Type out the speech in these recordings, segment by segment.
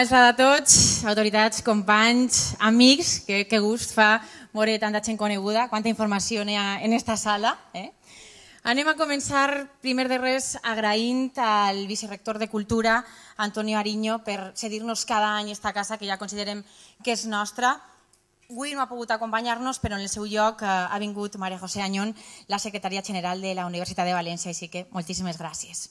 vesprada a tots, autoritats, companys, amics, que, que gust fa veure tanta gent coneguda, quanta informació n'hi ha en esta sala. Eh? Anem a començar, primer de res, agraint al vicerector de Cultura, Antonio Ariño, per cedir-nos cada any esta casa que ja considerem que és nostra. Avui no ha pogut acompanyar-nos, però en el seu lloc eh, ha vingut Maria José Añón, la secretària general de la Universitat de València, així que moltíssimes gràcies.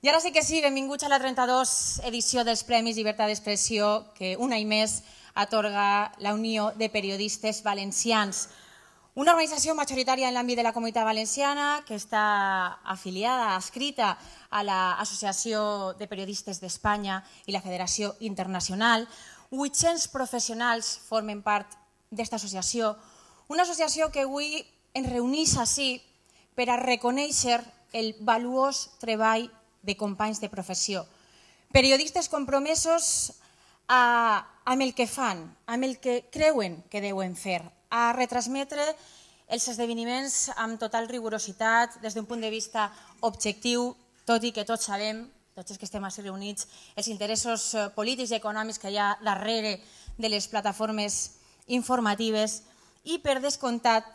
I ara sí que sí, benvinguts a la 32 edició dels Premis Llibertat d'Expressió que un any més atorga la Unió de Periodistes Valencians, una organització majoritària en l'àmbit de la comunitat valenciana que està afiliada, escrita a l'Associació de Periodistes d'Espanya i la Federació Internacional, 800 professionals formen part d'esta associació, una associació que avui ens reuneix així per a reconèixer el valuós treball de companys de professió, periodistes compromesos a, amb el que fan, amb el que creuen que deuen fer, a retransmetre els esdeveniments amb total rigorositat, des d'un punt de vista objectiu, tot i que tots sabem tots els que estem així reunits, els interessos eh, polítics i econòmics que hi ha darrere de les plataformes informatives i, per descomptat,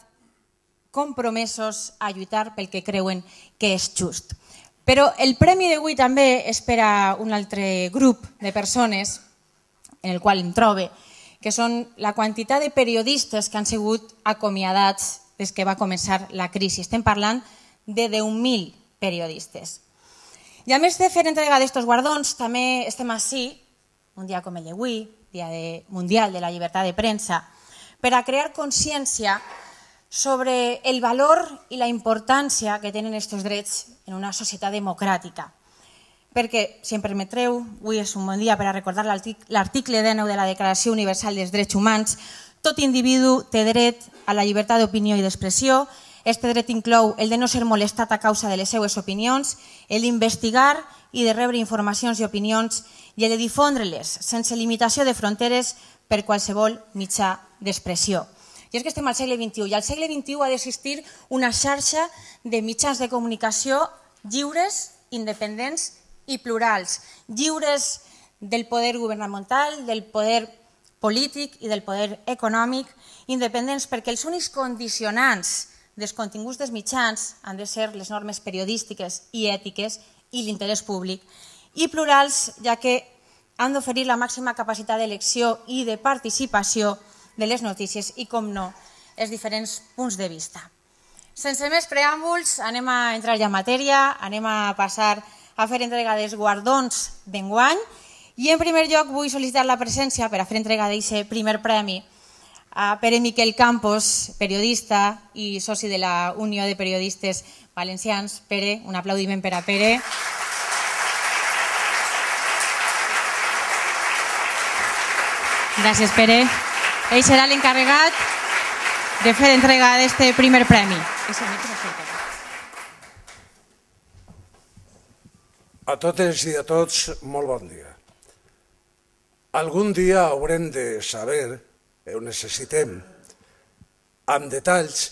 compromesos a lluitar pel que creuen que és just. Però el premi d'avui també és per a un altre grup de persones, en el qual em trobe, que són la quantitat de periodistes que han sigut acomiadats des que va començar la crisi. Estem parlant de 10.000 periodistes. I a més de fer entrega d'estos guardons, també estem així, un dia com el d'avui, Dia de Mundial de la Llibertat de Premsa, per a crear consciència sobre el valor i la importància que tenen aquests drets en una societat democràtica. Perquè, si em permetreu, avui és un bon dia per a recordar l'article 19 de la Declaració Universal dels Drets Humans, tot individu té dret a la llibertat d'opinió i d'expressió, este dret inclou el de no ser molestat a causa de les seues opinions, el d'investigar i de rebre informacions i opinions i el de difondre-les sense limitació de fronteres per qualsevol mitjà d'expressió. I és que estem al segle XXI i al segle XXI ha d'existir una xarxa de mitjans de comunicació lliures, independents i plurals, lliures del poder governamental, del poder polític i del poder econòmic, independents perquè els únics condicionants dels continguts dels mitjans han de ser les normes periodístiques i ètiques i l'interès públic, i plurals, ja que han d'oferir la màxima capacitat d'elecció i de participació de les notícies i, com no, els diferents punts de vista. Sense més preàmbuls, anem a entrar ja en matèria, anem a passar a fer entrega dels guardons d'enguany i en primer lloc vull sol·licitar la presència per a fer entrega d'aquest primer premi a Pere Miquel Campos, periodista i soci de la Unió de Periodistes Valencians. Pere, un aplaudiment per a Pere. Gràcies, Pere. Ell serà l'encarregat de fer entrega d'aquest primer premi. A totes i a tots, molt bon dia. Algun dia haurem de saber ho necessitem, amb detalls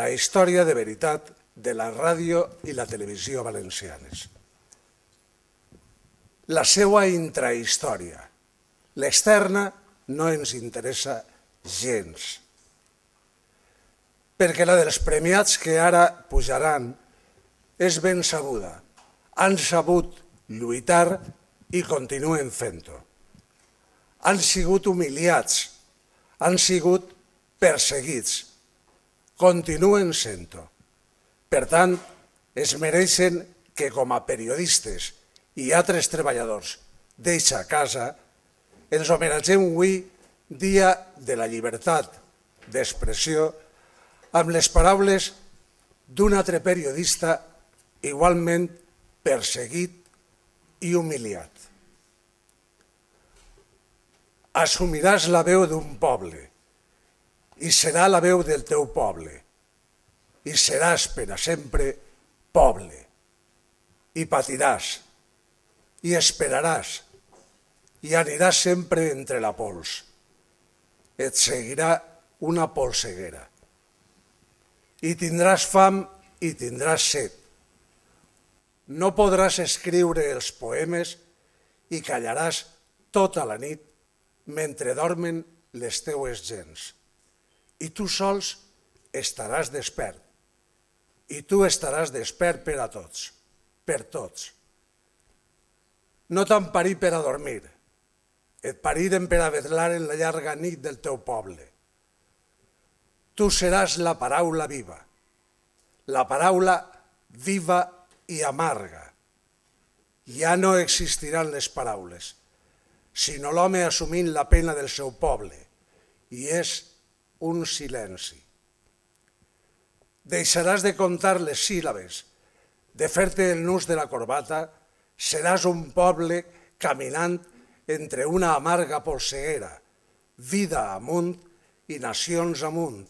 la història de veritat de la ràdio i la televisió valencianes. La seva intrahistòria. L'externa no ens interessa gens. Perquè la dels premiats que ara pujaran és ben sabuda. Han sabut lluitar i continuen fent-ho. Han sigut humiliats han sigut perseguits, continuen sent-ho. Per tant, es mereixen que com a periodistes i altres treballadors d'eixa casa ens homenatgem avui Dia de la Llibertat d'Expressió amb les paraules d'un altre periodista igualment perseguit i humiliat assumiràs la veu d'un poble i serà la veu del teu poble i seràs per a sempre poble i patiràs i esperaràs i aniràs sempre entre la pols. Et seguirà una polseguera i tindràs fam i tindràs set. No podràs escriure els poemes i callaràs tota la nit mentre dormen les teues gens. I tu sols estaràs despert. I tu estaràs despert per a tots, per tots. No t'han parit per a dormir, et pariren per a vedlar en la llarga nit del teu poble. Tu seràs la paraula viva, la paraula viva i amarga. Ja no existiran les paraules, sinó l'home assumint la pena del seu poble, i és un silenci. Deixaràs de contar les síl·labes, de fer-te el nus de la corbata, seràs un poble caminant entre una amarga polseguera, vida amunt i nacions amunt,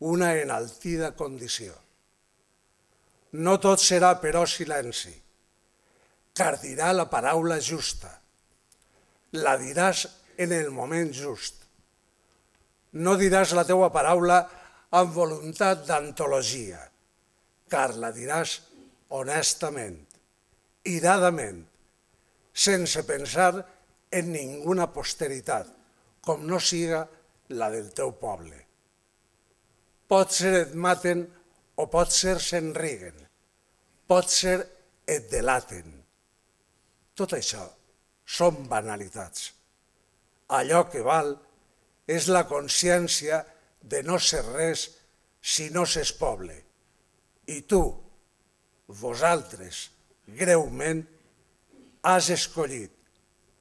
una enaltida condició. No tot serà, però, silenci. Cardirà la paraula justa. La diràs en el moment just. No diràs la teua paraula amb voluntat d'antologia, car la diràs honestament, iradament, sense pensar en ninguna posteritat, com no siga la del teu poble. Pot ser et maten o pot ser se'n riguen, pot ser et delaten. Tot això són banalitats. Allò que val és la consciència de no ser res si no s'és poble. I tu, vosaltres, greument, has escollit,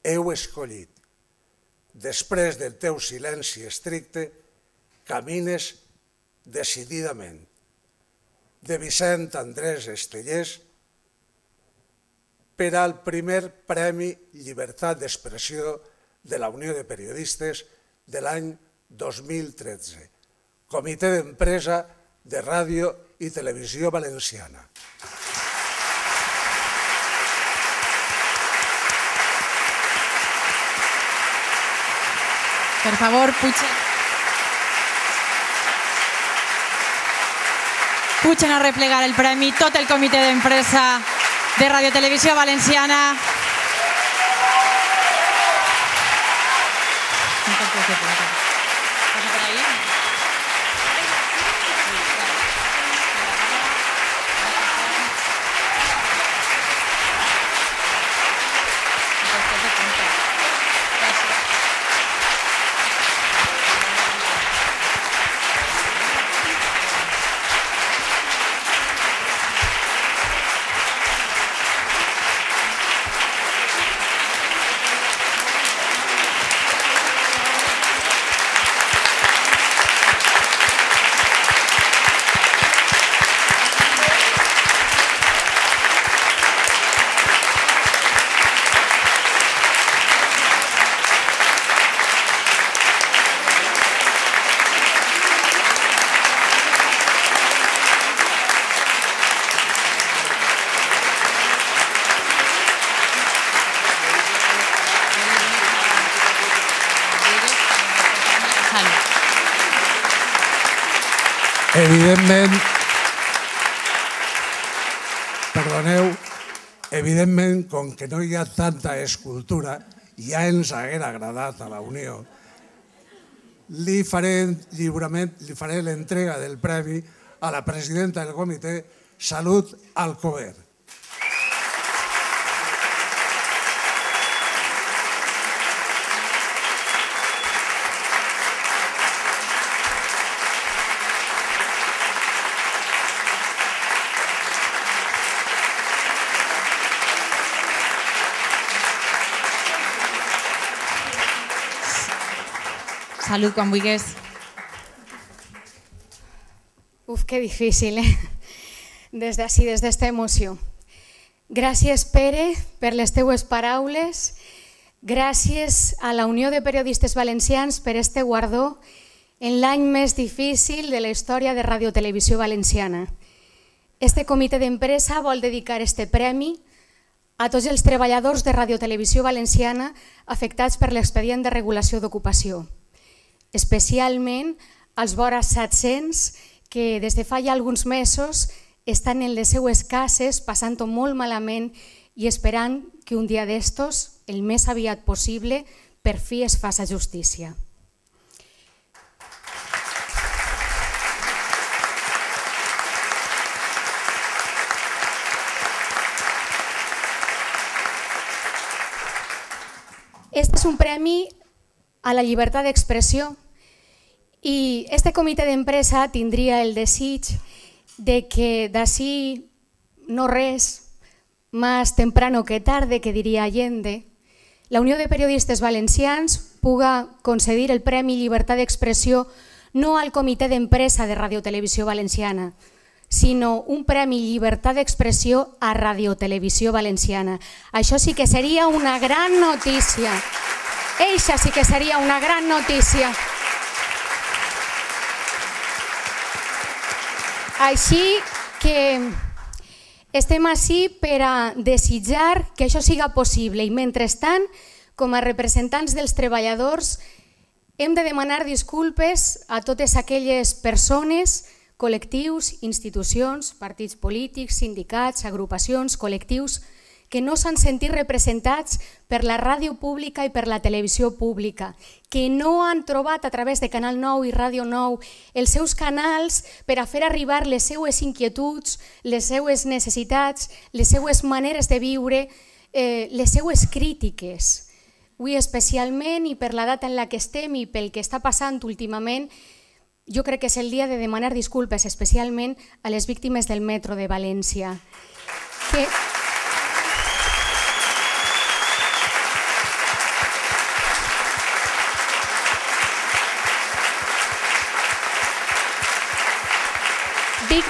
heu escollit. Després del teu silenci estricte, camines decididament. De Vicent Andrés Estellers per al primer Premi Llibertat d'Expressió de la Unió de Periodistes de l'any 2013. Comitè d'Empresa de Ràdio i Televisió Valenciana. Per favor, pugen. Pugen a replegar el premi tot el comitè d'empresa de Radio Televisió Valenciana. Evidentment, perdoneu, evidentment, com que no hi ha tanta escultura, ja ens haguera agradat a la Unió, li faré lliurement, li faré l'entrega del premi a la presidenta del comitè, Salut Alcover. Salut, quan vulguis. Uf, que difícil, eh? Des d'ací, des d'esta emoció. Gràcies, Pere, per les teues paraules. Gràcies a la Unió de Periodistes Valencians per este guardó en l'any més difícil de la història de Radio Televisió Valenciana. Este comitè d'empresa vol dedicar este premi a tots els treballadors de Radio Televisió Valenciana afectats per l'expedient de regulació d'ocupació especialment als vora 700 que des de fa ja alguns mesos estan en les seues cases passant-ho molt malament i esperant que un dia d'estos, el més aviat possible, per fi es faça justícia. Este és un premi a la llibertat d'expressió i este comitè d'empresa tindria el desig de que d'ací no res, más temprano que tarde, que diria Allende, la Unió de Periodistes Valencians puga concedir el Premi Llibertat d'Expressió no al comitè d'empresa de Radio Televisió Valenciana, sinó un Premi Llibertat d'Expressió a Radio Televisió Valenciana. Això sí que seria una gran notícia. Eixa sí que seria una gran notícia. Així que estem així per a desitjar que això siga possible i mentrestant, com a representants dels treballadors, hem de demanar disculpes a totes aquelles persones col·lectius, institucions, partits polítics, sindicats, agrupacions, col·lectius que no s'han sentit representats per la ràdio pública i per la televisió pública, que no han trobat a través de Canal 9 i Ràdio 9 els seus canals per a fer arribar les seues inquietuds, les seues necessitats, les seues maneres de viure, eh, les seues crítiques. Avui especialment i per la data en la que estem i pel que està passant últimament, jo crec que és el dia de demanar disculpes especialment a les víctimes del metro de València. Que...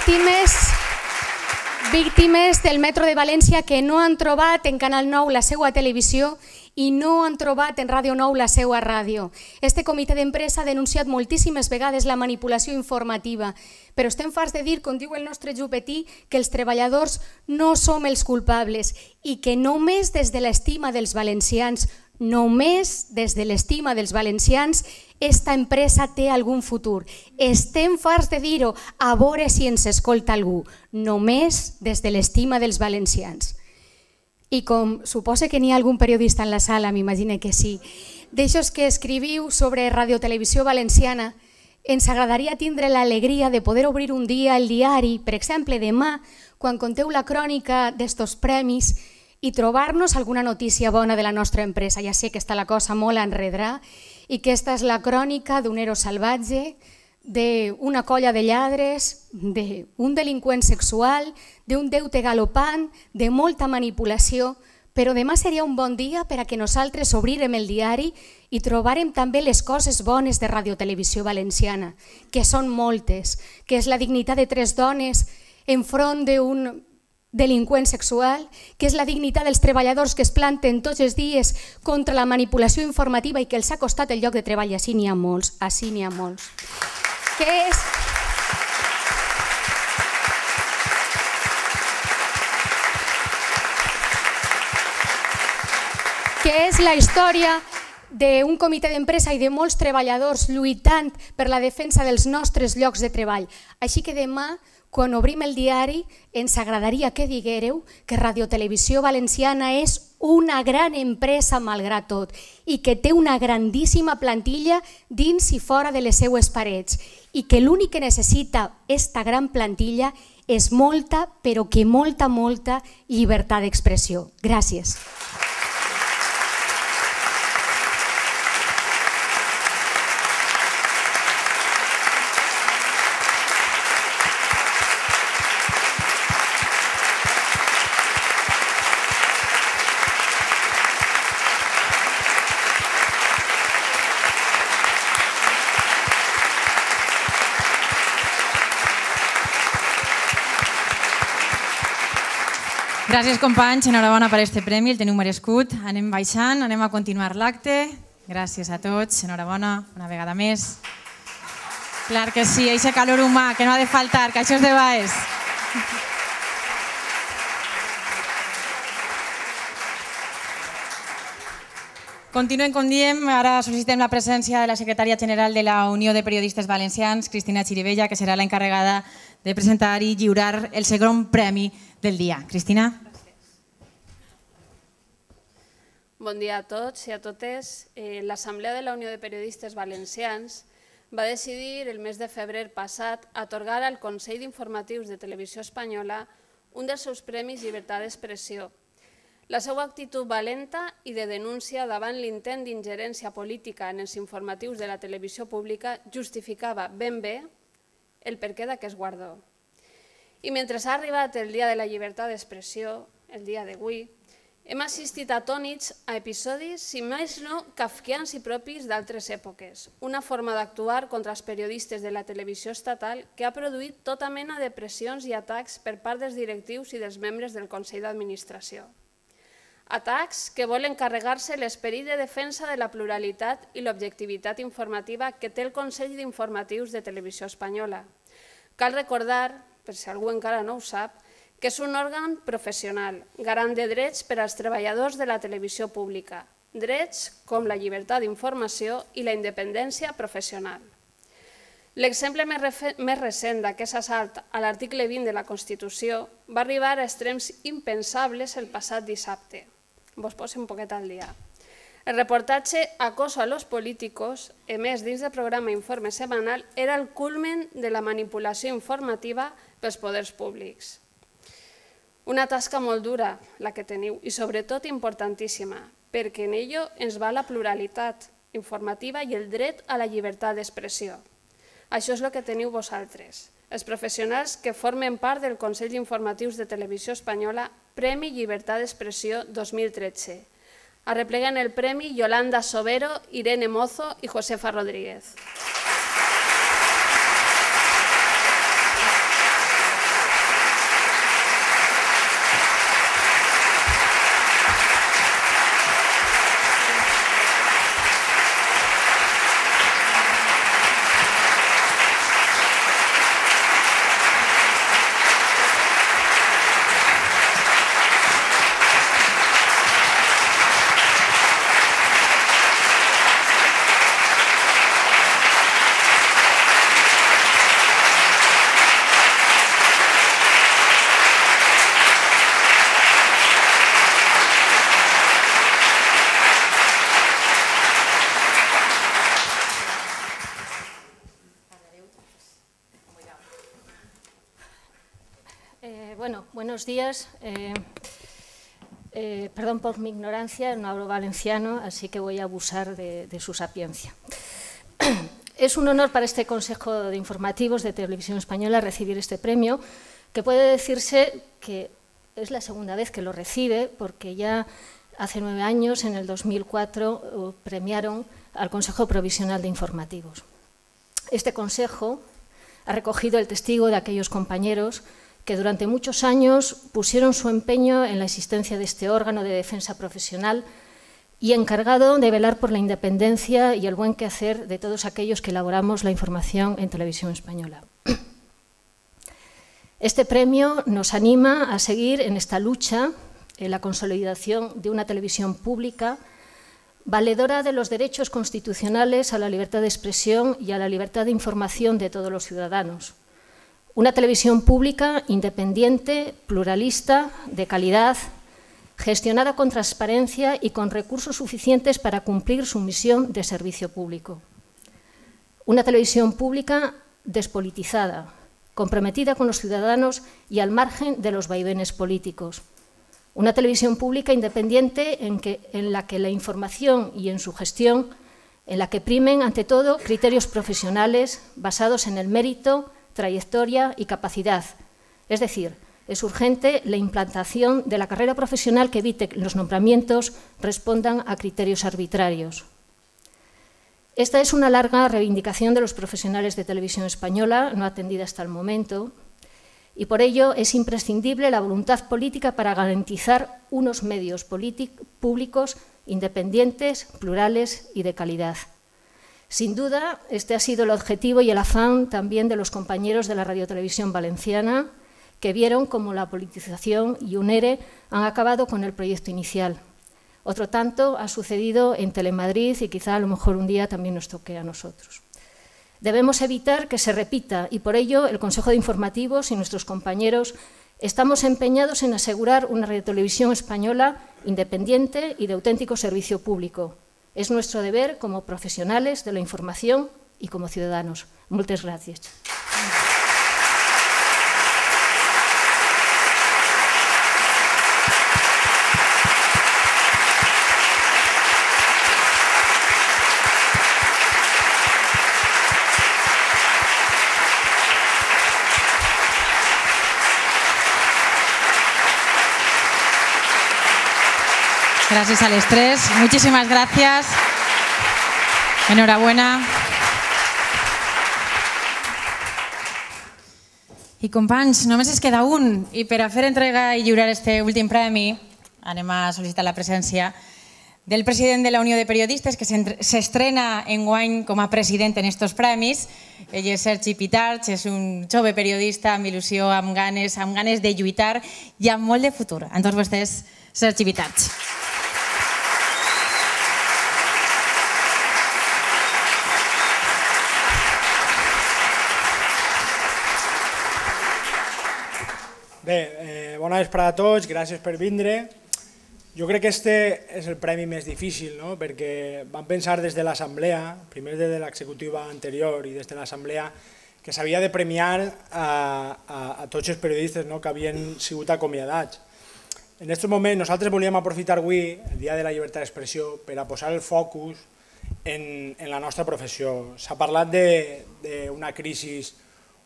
Víctimes víctimes del metro de València que no han trobat en Canal 9 la seva televisió i no han trobat en Ràdio 9 la seva ràdio. Este comitè d'empresa ha denunciat moltíssimes vegades la manipulació informativa, però estem farts de dir, com diu el nostre Jupetí, que els treballadors no som els culpables i que només des de l'estima dels valencians, només des de l'estima dels valencians, esta empresa té algun futur. Estem farts de dir-ho, a veure si ens escolta algú, només des de l'estima dels valencians. I com suposa que n'hi ha algun periodista en la sala, m'imagino que sí, d'aixòs que escriviu sobre Radiotelevisió Valenciana, ens agradaria tindre l'alegria de poder obrir un dia el diari, per exemple, demà, quan conteu la crònica d'estos premis, i trobar-nos alguna notícia bona de la nostra empresa. Ja sé que està la cosa molt enredrà i que esta és la crònica d'un ero salvatge, d'una colla de lladres, d'un delinqüent sexual, d'un deute galopant, de molta manipulació, però demà seria un bon dia per a que nosaltres obrirem el diari i trobarem també les coses bones de Radiotelevisió Valenciana, que són moltes, que és la dignitat de tres dones enfront d'un delinqüent sexual, que és la dignitat dels treballadors que es planten tots els dies contra la manipulació informativa i que els ha costat el lloc de treball. Així n'hi ha molts, així n'hi ha molts que és... que és la història d'un comitè d'empresa i de molts treballadors lluitant per la defensa dels nostres llocs de treball. Així que demà quan obrim el diari, ens agradaria que diguéreu que Radiotelevisió Valenciana és una gran empresa malgrat tot i que té una grandíssima plantilla dins i fora de les seues parets i que l'únic que necessita esta gran plantilla és molta, però que molta, molta llibertat d'expressió. Gràcies. Gràcies, companys. Enhorabona per aquest premi, el teniu merescut. Anem baixant, anem a continuar l'acte. Gràcies a tots, enhorabona, una vegada més. Clar que sí, aquest calor humà, que no ha de faltar, que això és de baix. Continuem, com diem, ara sol·licitem la presència de la secretària general de la Unió de Periodistes Valencians, Cristina Xirivella, que serà l'encarregada de presentar i lliurar el segon premi del dia. Cristina. Bon dia a tots i a totes. Eh, L'Assemblea de la Unió de Periodistes Valencians va decidir el mes de febrer passat atorgar al Consell d'Informatius de Televisió Espanyola un dels seus premis Llibertat d'Expressió. La seva actitud valenta i de denúncia davant l'intent d'ingerència política en els informatius de la televisió pública justificava ben bé el perquè d'aquest guardó. I mentre ha arribat el dia de la llibertat d'expressió, el dia d'avui, hem assistit atònits a episodis, si més no, kafkians i propis d'altres èpoques, una forma d'actuar contra els periodistes de la televisió estatal que ha produït tota mena de pressions i atacs per part dels directius i dels membres del Consell d'Administració. Atacs que volen carregar-se l'esperit de defensa de la pluralitat i l'objectivitat informativa que té el Consell d'Informatius de Televisió Espanyola. Cal recordar, per si algú encara no ho sap, que és un òrgan professional, garant de drets per als treballadors de la televisió pública, drets com la llibertat d'informació i la independència professional. L'exemple més recent d'aquest assalt a l'article 20 de la Constitució va arribar a extrems impensables el passat dissabte. Vos poso un poquet al dia. El reportatge Acoso a los políticos, emès dins del programa Informe Semanal, era el culmen de la manipulació informativa pels poders públics. Una tasca molt dura, la que teniu, i sobretot importantíssima, perquè en ello ens va la pluralitat informativa i el dret a la llibertat d'expressió. Això és el que teniu vosaltres, els professionals que formen part del Consell d'Informatius de Televisió Espanyola Premi Llibertat d'Expressió 2013. Arrepleguen el premi Yolanda Sobero, Irene Mozo i Josefa Rodríguez. Buenos días. Eh, eh, perdón por mi ignorancia, no hablo valenciano, así que voy a abusar de, de su sapiencia. Es un honor para este Consejo de Informativos de Televisión Española recibir este premio, que puede decirse que es la segunda vez que lo recibe, porque ya hace nueve años, en el 2004, premiaron al Consejo Provisional de Informativos. Este Consejo ha recogido el testigo de aquellos compañeros que durante muchos años pusieron su empeño en la existencia de este órgano de defensa profesional y encargado de velar por la independencia y el buen quehacer de todos aquellos que elaboramos la información en televisión española. Este premio nos anima a seguir en esta lucha, en la consolidación de una televisión pública valedora de los derechos constitucionales a la libertad de expresión y a la libertad de información de todos los ciudadanos una televisión pública independiente, pluralista, de calidad, gestionada con transparencia y con recursos suficientes para cumplir su misión de servicio público. Una televisión pública despolitizada, comprometida con los ciudadanos y al margen de los vaivenes políticos. Una televisión pública independiente en, la que la información y en su gestión, en la que primen ante todo criterios profesionales basados en el mérito, trayectoria y capacidad. Es decir, es urgente la implantación de la carrera profesional que evite que los nombramientos respondan a criterios arbitrarios. Esta es una larga reivindicación de los profesionales de televisión española, no atendida hasta el momento, y por ello es imprescindible la voluntad política para garantizar unos medios públicos independientes, plurales y de calidad. Sin duda, este ha sido el objetivo y el afán también de los compañeros de la radiotelevisión valenciana, que vieron cómo la politización y UNERE han acabado con el proyecto inicial. Otro tanto ha sucedido en Telemadrid y quizá a lo mejor un día también nos toque a nosotros. Debemos evitar que se repita y por ello el Consejo de Informativos y nuestros compañeros estamos empeñados en asegurar una radiotelevisión española independiente y de auténtico servicio público. Es nuestro deber como profesionales de la información y como ciudadanos. Muchas gracias. Gracias al estrés. Muchísimas gracias. Enhorabuena. I companys, només es queda un. I per a fer entrega i lliurar este últim premi, anem a sol·licitar la presència del president de la Unió de Periodistes, que s'estrena en guany com a president en estos premis. Ell és Sergi Pitarch, és un jove periodista amb il·lusió, amb ganes, amb ganes de lluitar i amb molt de futur. Amb tots vostès, Sergi Pitarch. Bé, eh, bona vesprada a tots, gràcies per vindre. Jo crec que este és el premi més difícil, no? perquè vam pensar des de l'assemblea, primer des de l'executiva anterior i des de l'assemblea, que s'havia de premiar a, a, a tots els periodistes no? que havien sigut acomiadats. En aquest moment nosaltres volíem aprofitar avui, el Dia de la Llibertat d'Expressió, per a posar el focus en, en la nostra professió. S'ha parlat d'una crisi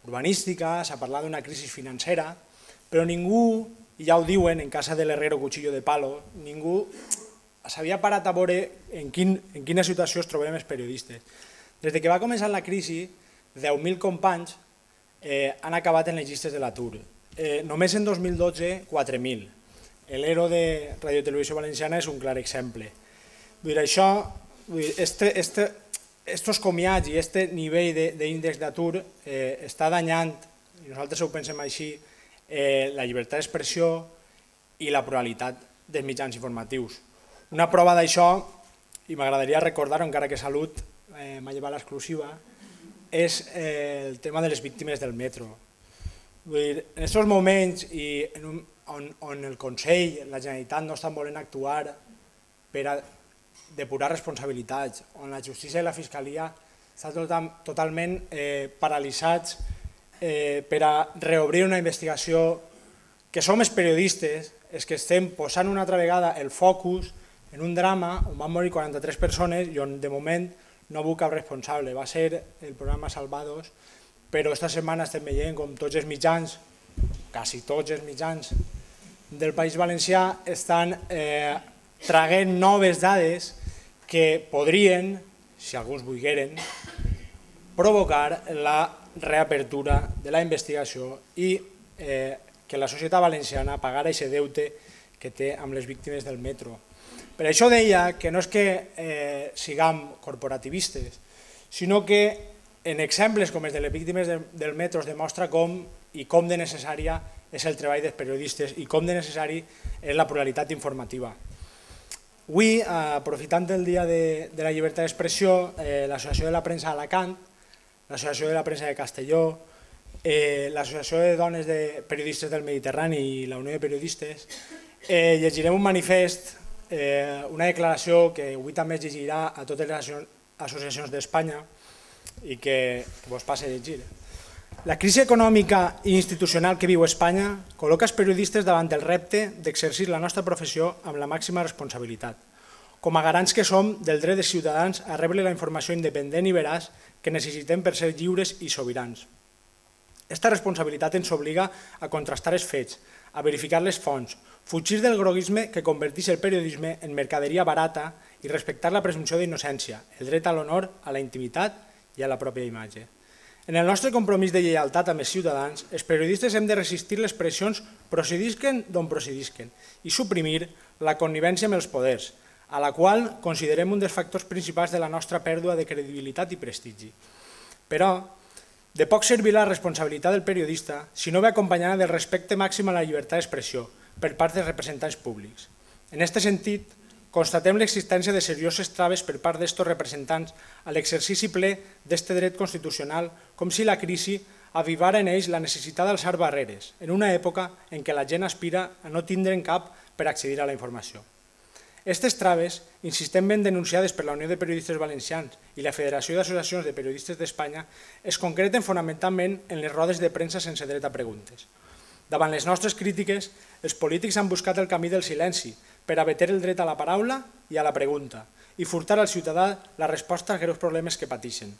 urbanística, s'ha parlat d'una crisi financera, però ningú, ja ho diuen en casa de l'Herrero Cuchillo de Palo, ningú s'havia parat a veure en, quin, en quina situació es trobem els periodistes. Des que va començar la crisi, 10.000 companys eh, han acabat en les llistes de l'atur. Eh, només en 2012, 4.000. L'ERO de Radio Televisió Valenciana és un clar exemple. Vull dir, això, vull dir, este, este, estos comiats i este nivell d'índex d'atur eh, està danyant, i nosaltres ho pensem així, eh, la llibertat d'expressió i la pluralitat dels mitjans informatius. Una prova d'això, i m'agradaria recordar encara que Salut eh, m'ha llevat l'exclusiva, és eh, el tema de les víctimes del metro. Vull dir, en aquests moments i en un, on, on el Consell, la Generalitat no estan volent actuar per a depurar responsabilitats, on la justícia i la fiscalia estan total, totalment eh, paralitzats eh, per a reobrir una investigació que som els periodistes és que estem posant una altra vegada el focus en un drama on van morir 43 persones i on de moment no hubo cap responsable. Va ser el programa Salvados, però esta setmana estem veient com tots els mitjans, quasi tots els mitjans del País Valencià estan eh, traguent noves dades que podrien, si alguns volgueren, provocar la reapertura de la investigació i eh, que la societat valenciana pagara aquest deute que té amb les víctimes del metro. Per això deia que no és que eh, siguem corporativistes, sinó que en exemples com els de les víctimes de, del metro es demostra com i com de necessària és el treball dels periodistes i com de necessari és la pluralitat informativa. Avui, aprofitant el Dia de, de la Llibertat d'Expressió, eh, l'Associació de la Premsa d'Alacant l'Associació de la Premsa de Castelló, eh, l'Associació de Dones de Periodistes del Mediterrani i la Unió de Periodistes, eh, llegirem un manifest, eh, una declaració que avui també es llegirà a totes les associacions d'Espanya i que, vos passe a llegir. La crisi econòmica i institucional que viu Espanya col·loca els periodistes davant del repte d'exercir la nostra professió amb la màxima responsabilitat, com a garants que som del dret dels ciutadans a rebre la informació independent i veraç que necessitem per ser lliures i sobirans. Esta responsabilitat ens obliga a contrastar els fets, a verificar les fonts, fugir del groguisme que converteix el periodisme en mercaderia barata i respectar la presumpció d'innocència, el dret a l'honor, a la intimitat i a la pròpia imatge. En el nostre compromís de lleialtat amb els ciutadans, els periodistes hem de resistir les pressions procedisquen d'on procedisquen i suprimir la connivència amb els poders, a la qual considerem un dels factors principals de la nostra pèrdua de credibilitat i prestigi. Però, de poc servir la responsabilitat del periodista si no ve acompanyada del respecte màxim a la llibertat d'expressió per part dels representants públics. En aquest sentit, constatem l'existència de serioses traves per part d'estos representants a l'exercici ple d'este dret constitucional, com si la crisi avivara en ells la necessitat d'alçar barreres, en una època en què la gent aspira a no tindre'n cap per accedir a la informació. Aquestes traves, insistentment denunciades per la Unió de Periodistes Valencians i la Federació d'Associacions de Periodistes d'Espanya, es concreten fonamentalment en les rodes de premsa sense dret a preguntes. Davant les nostres crítiques, els polítics han buscat el camí del silenci per abeter el dret a la paraula i a la pregunta i furtar al ciutadà la resposta als greus problemes que pateixen.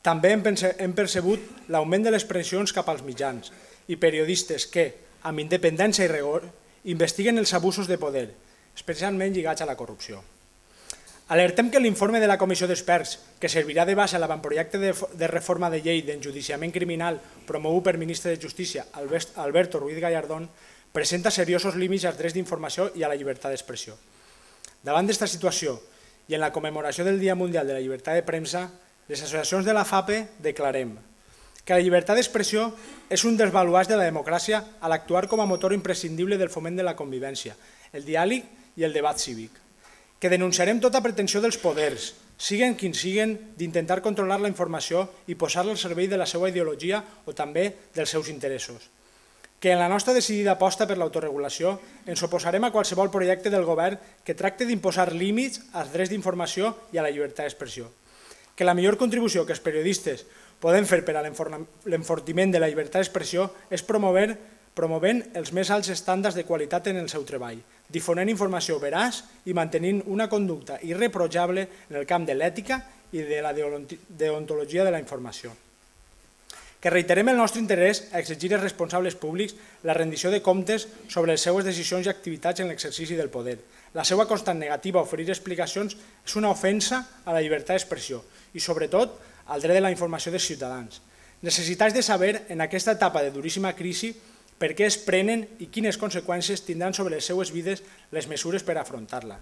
També hem percebut l'augment de les pressions cap als mitjans i periodistes que, amb independència i rigor, investiguen els abusos de poder especialment lligats a la corrupció. Alertem que l'informe de la Comissió d'Experts, que servirà de base a l'avantprojecte de, reforma de llei d'enjudiciament criminal promogut per ministre de Justícia Alberto Ruiz Gallardón, presenta seriosos límits als drets d'informació i a la llibertat d'expressió. Davant d'esta situació i en la commemoració del Dia Mundial de la Llibertat de Premsa, les associacions de la FAPE declarem que la llibertat d'expressió és un dels de la democràcia a l'actuar com a motor imprescindible del foment de la convivència, el diàleg i el debat cívic, que denunciarem tota pretensió dels poders, siguen quins siguen, d'intentar controlar la informació i posar-la al servei de la seva ideologia o també dels seus interessos. Que en la nostra decidida aposta per l'autoregulació ens oposarem a qualsevol projecte del govern que tracte d'imposar límits als drets d'informació i a la llibertat d'expressió. Que la millor contribució que els periodistes podem fer per a l'enfortiment de la llibertat d'expressió és promover promovent els més alts estàndards de qualitat en el seu treball, difonent informació veraç i mantenint una conducta irreprotjable en el camp de l'ètica i de la deontologia de la informació. Que reiterem el nostre interès a exigir als responsables públics la rendició de comptes sobre les seues decisions i activitats en l'exercici del poder. La seva constant negativa a oferir explicacions és una ofensa a la llibertat d'expressió i, sobretot, al dret de la informació dels ciutadans. Necessitats de saber, en aquesta etapa de duríssima crisi, per què es prenen i quines conseqüències tindran sobre les seues vides les mesures per afrontar-la.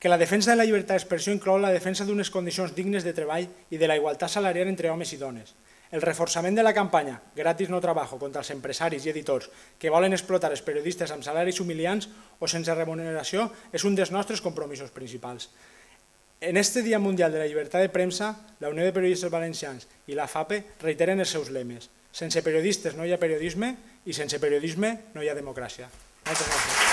Que la defensa de la llibertat d'expressió inclou la defensa d'unes condicions dignes de treball i de la igualtat salarial entre homes i dones. El reforçament de la campanya Gratis no trabajo contra els empresaris i editors que volen explotar els periodistes amb salaris humiliants o sense remuneració és un dels nostres compromisos principals. En este Dia Mundial de la Llibertat de Premsa, la Unió de Periodistes Valencians i la FAPE reiteren els seus lemes. Sense periodistes no hi ha periodisme i sense periodisme no hi ha democràcia. Moltes gràcies.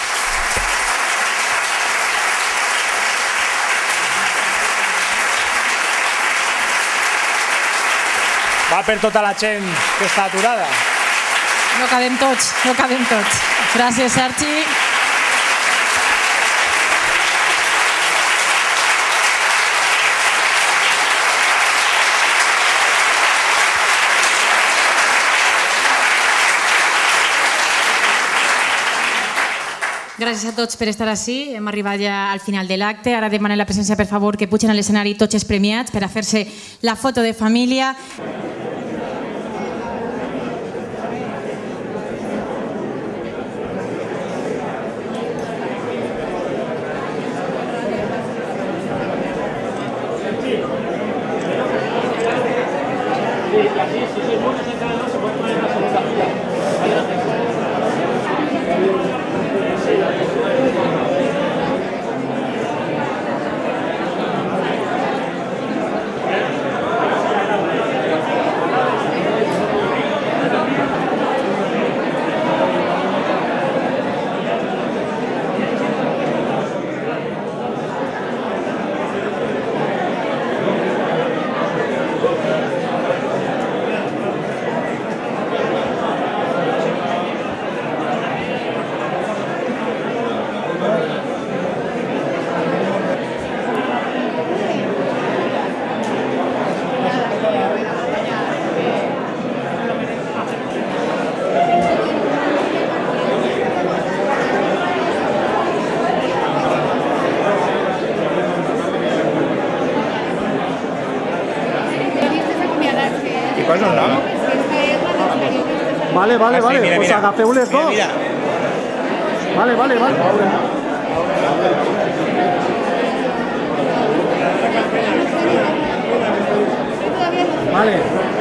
Va per tota la gent que està aturada. No cabem tots, no cabem tots. Gràcies, Sergi. Gràcies a tots per estar així. Hem arribat ja al final de l'acte. Ara demanem la presència, per favor, que pugen a l'escenari tots els premiats per a fer-se la foto de família. Vale, vale, vale. Mira, pues agafeu les dos. Mira, Vale, vale, vale. Vale.